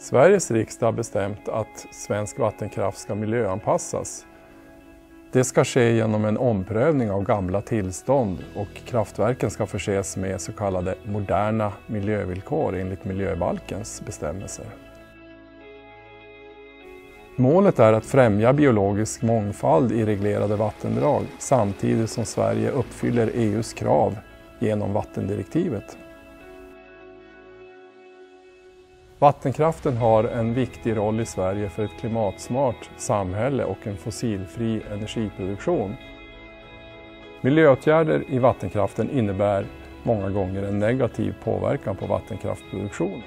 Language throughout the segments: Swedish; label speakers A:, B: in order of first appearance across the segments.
A: Sveriges riksdag har bestämt att svensk vattenkraft ska miljöanpassas. Det ska ske genom en omprövning av gamla tillstånd och kraftverken ska förses med så kallade moderna miljövillkor enligt miljöbalkens bestämmelser. Målet är att främja biologisk mångfald i reglerade vattendrag samtidigt som Sverige uppfyller EUs krav genom vattendirektivet. Vattenkraften har en viktig roll i Sverige för ett klimatsmart samhälle och en fossilfri energiproduktion. Miljöåtgärder i vattenkraften innebär många gånger en negativ påverkan på vattenkraftproduktion.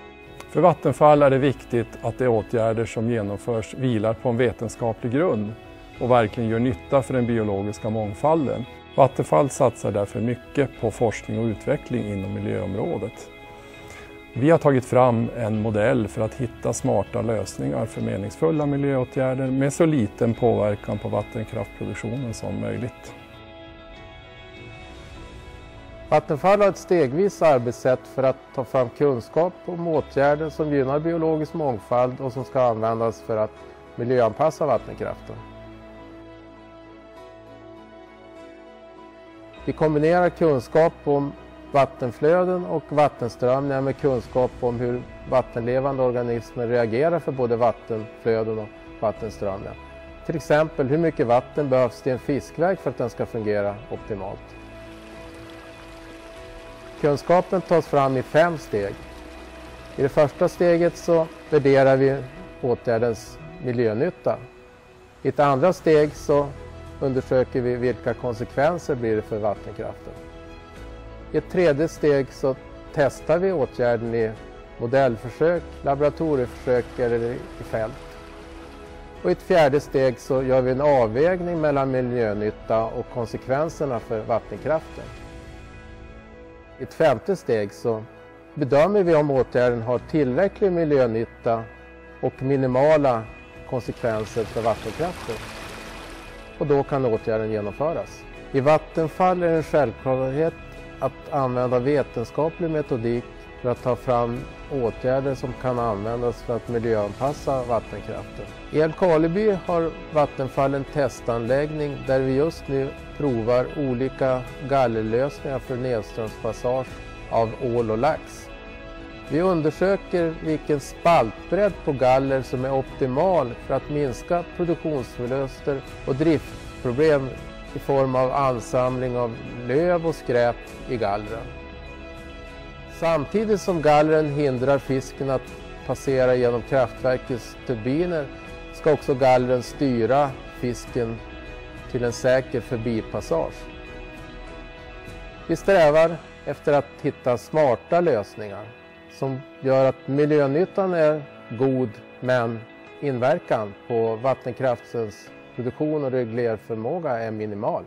A: För Vattenfall är det viktigt att de åtgärder som genomförs vilar på en vetenskaplig grund och verkligen gör nytta för den biologiska mångfalden. Vattenfall satsar därför mycket på forskning och utveckling inom miljöområdet. Vi har tagit fram en modell för att hitta smarta lösningar för meningsfulla miljöåtgärder med så liten påverkan på vattenkraftproduktionen som möjligt.
B: Vattenfall har ett stegvis arbetssätt för att ta fram kunskap om åtgärder som gynnar biologisk mångfald och som ska användas för att miljöanpassa vattenkraften. Vi kombinerar kunskap om vattenflöden och vattenströmningar med kunskap om hur vattenlevande organismer reagerar för både vattenflöden och vattenströmningar. Till exempel hur mycket vatten behövs till en fiskväg för att den ska fungera optimalt. Kunskapen tas fram i fem steg. I det första steget så värderar vi åtgärdens miljönytta. I ett andra steg så undersöker vi vilka konsekvenser blir det för vattenkraften. I ett tredje steg så testar vi åtgärden i modellförsök, laboratorieförsök eller i fält. Och I ett fjärde steg så gör vi en avvägning mellan miljönytta och konsekvenserna för vattenkraften. I ett femte steg så bedömer vi om åtgärden har tillräcklig miljönytta och minimala konsekvenser för vattenkraften. Och då kan åtgärden genomföras. I vattenfall är det en självklarhet att använda vetenskaplig metodik för att ta fram åtgärder som kan användas för att miljöanpassa vattenkraften. I Älvkarleby har Vattenfall en testanläggning där vi just nu provar olika gallerlösningar för nedströmspassage av ål och lax. Vi undersöker vilken spaltbredd på galler som är optimal för att minska produktionsförluster och driftproblem i form av ansamling av löv och skräp i gallren. Samtidigt som gallren hindrar fisken att passera genom kraftverkets turbiner ska också gallren styra fisken till en säker förbipassage. Vi strävar efter att hitta smarta lösningar som gör att miljönyttan är god men inverkan på vattenkraftens produktion och reglerförmåga är minimal.